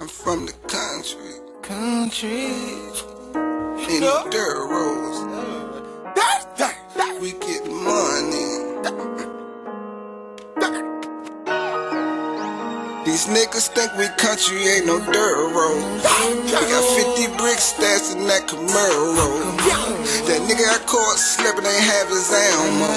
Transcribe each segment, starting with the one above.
I'm from the country, Country. in the dirt roads. We get money. These niggas think we country ain't no dirt road. We got 50 bricks stashed in that Camaro. That nigga got caught slipping ain't have his ammo.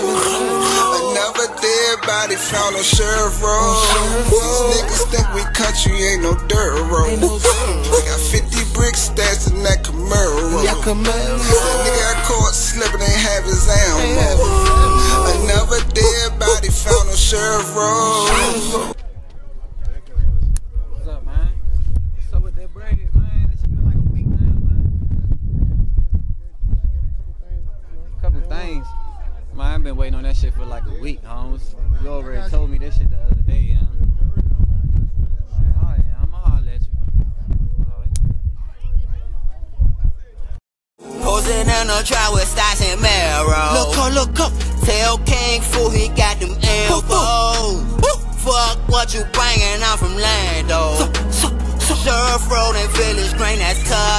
Another dead body found on Sheriff Road. These niggas think we country ain't no dirt road. We got 50 bricks stashed in that Camaro. That nigga got caught slipping ain't have his ammo. Another dead body found on Sheriff Road. What's up, man? What's up with that bread, man? That shit been like a week now, man. Couple things. Man, I've been waiting on that shit for like a week, Holmes. You already told me that shit the other day, yeah. Man, oh yeah, I'ma holler at Posing in a trial with stocks and marrow. Look up, look up. Tell King Fool he got them elbows. Fuck what you bringing, I'm from Lando. Sheriff Road and Village Green, that's cutthroat.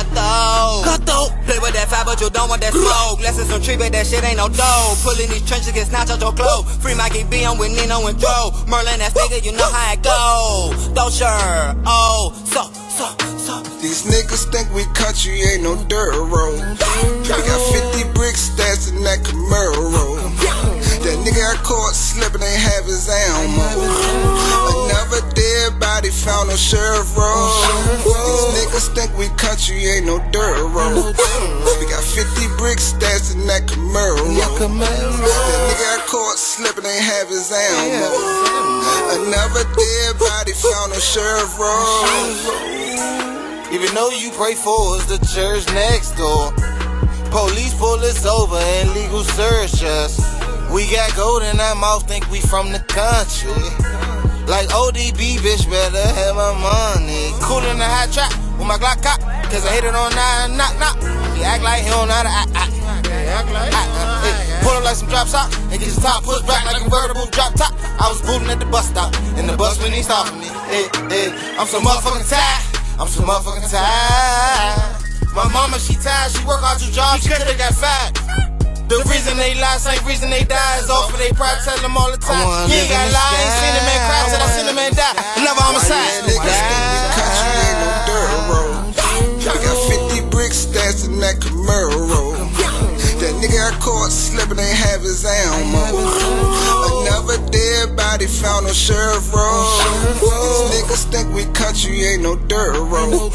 But you don't want that smoke. Lessons on tree, but that shit ain't no dough. Pulling these trenches, get snatch out your clothes. Free Mikey B, I'm with Nino and Dro. Merlin, that nigga, you know how it go. Don't sure, oh, so, so, so. These niggas think we country ain't no dirt road. We got 50 bricks stashed in that Camaro. That nigga got caught slipping ain't have his ammo. Another dead body found on Sheriff Road. These niggas think we country ain't no dirt road. We got 50 bricks stashed in that Camaro. That nigga got caught slipping ain't have his ammo. Another dead body found on Sheriff Road. Even though you pray for us, the church next door. Police pull us over and legal search us. We got gold in our mouth, think we from the country. Like ODB, bitch, better have my money. Cool in the hot trap with my Glock cop. Cause I hit it on nine, knock, knock. He act like he don't know how to act, act. Act like, Pull up like some drop shot and get his top pushed back like a convertible drop top. I was booting at the bus stop, and the bus when he stopped me. Hey, hey, I'm so motherfucking tired. I'm so motherfucking tired. My mama, she tired. She work all two jobs. She coulda got fat. The reason they lie, same reason they die is off of they pride. Tell them all the time. You ain't got in the lie, Camaro. That nigga got caught slipping ain't have his ammo. Another dead body found on Sheriff Road. These niggas think we country ain't no dirt road.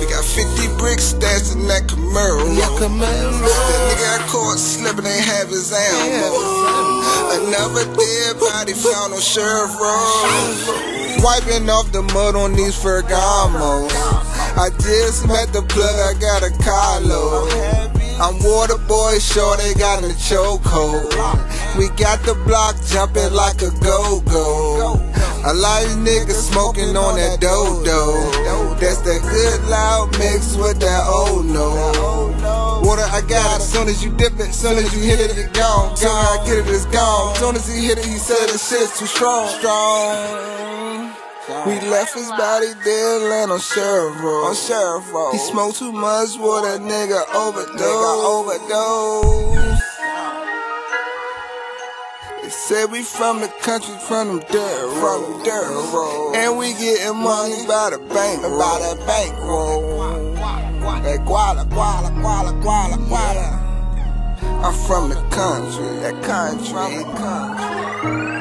We got 50 bricks stashed in that Camaro. That nigga got caught slipping ain't have his ammo. Another dead body found on Sheriff Road. Wiping off the mud on these Ferragamos. I just met the plug, I got a carload. I'm water boy, sure they got a chokehold. We got the block jumping like a go-go. A lot of niggas smoking on that dodo. That's that good loud mix with that old no. Water, I got it. Soon as you dip it, soon as you hit it, it gone. Soon as I get it, it's gone. Soon as he hit it, he said the shit's too strong. Strong. We left his body dead laying on Sheriff Road. On Sheriff Road. He smoked too much water, nigga overdose. Nigga overdose. They said we from the country, from them dirt, from them dirt road. And we getting money by the bank, by that bankroll. That guala, guala, guala, guala, guala. I'm from the country, that country, that country.